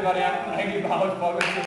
Varianten eingebaut,